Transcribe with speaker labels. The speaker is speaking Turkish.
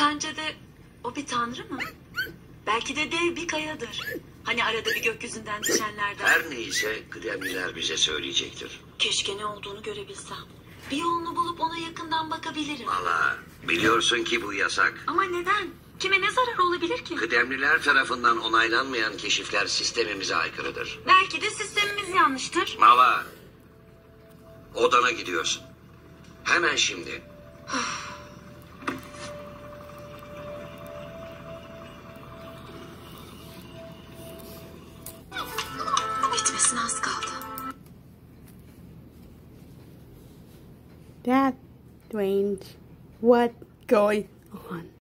Speaker 1: Sence de o bir tanrı mı? Belki de dev bir kayadır. Hani arada bir gökyüzünden düşenlerden.
Speaker 2: Her neyse kıdemliler bize söyleyecektir.
Speaker 1: Keşke ne olduğunu görebilsem. Bir yolunu bulup ona yakından bakabilirim.
Speaker 2: Valla biliyorsun ki bu yasak.
Speaker 1: Ama neden? Kime ne zararı olabilir ki?
Speaker 2: Kıdemliler tarafından onaylanmayan keşifler sistemimize aykırıdır.
Speaker 1: Belki de sistemimiz yanlıştır.
Speaker 2: Mala. Odana gidiyorsun. Hemen şimdi.
Speaker 1: Bitmesine az kaldı.
Speaker 3: That's strange. What going on?